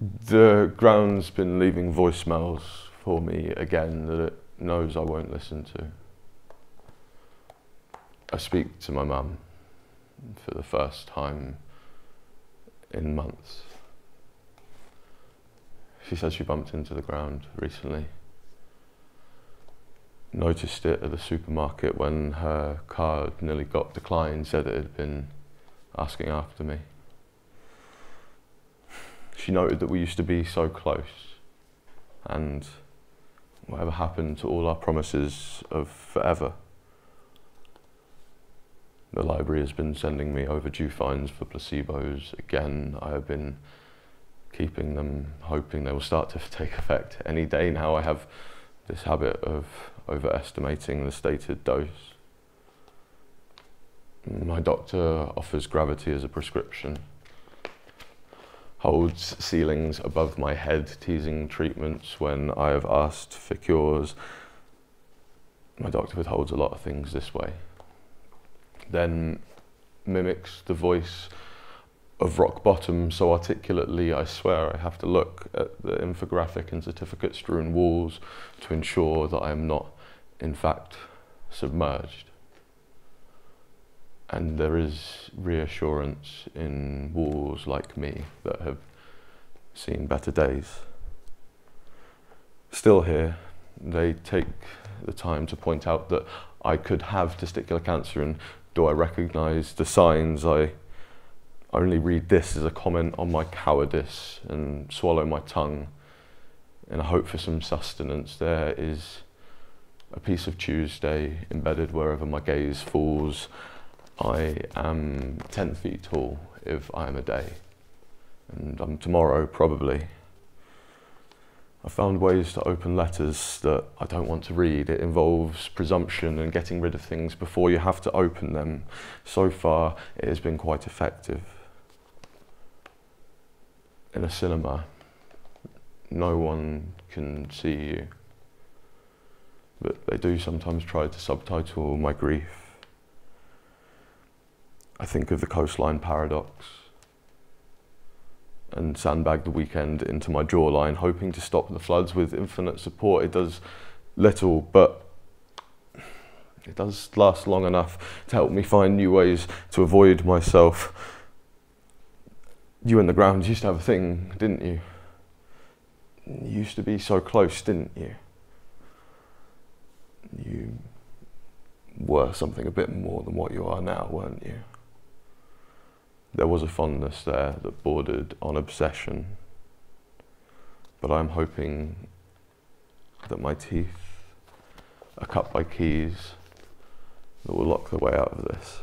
the ground's been leaving voicemails for me again that it knows I won't listen to. I speak to my mum for the first time in months. She says she bumped into the ground recently. Noticed it at the supermarket when her card nearly got declined, said it had been asking after me. She noted that we used to be so close and whatever happened to all our promises of forever. The library has been sending me overdue fines for placebos. Again, I have been keeping them, hoping they will start to take effect any day now. I have this habit of overestimating the stated dose. My doctor offers gravity as a prescription, holds ceilings above my head, teasing treatments when I have asked for cures. My doctor withholds a lot of things this way. Then mimics the voice of rock bottom so articulately, I swear I have to look at the infographic and certificate strewn walls to ensure that I am not, in fact, submerged. And there is reassurance in walls like me that have seen better days. Still here, they take the time to point out that I could have testicular cancer and do I recognise the signs I only read this as a comment on my cowardice and swallow my tongue in a hope for some sustenance. There is a piece of Tuesday embedded wherever my gaze falls. I am 10 feet tall if I am a day, and I'm tomorrow probably. I found ways to open letters that I don't want to read. It involves presumption and getting rid of things before you have to open them. So far, it has been quite effective in a cinema, no one can see you. But they do sometimes try to subtitle my grief. I think of the coastline paradox and sandbag the weekend into my jawline, hoping to stop the floods with infinite support. It does little, but it does last long enough to help me find new ways to avoid myself you and the ground used to have a thing, didn't you? You used to be so close, didn't you? You were something a bit more than what you are now, weren't you? There was a fondness there that bordered on obsession, but I'm hoping that my teeth are cut by keys that will lock the way out of this.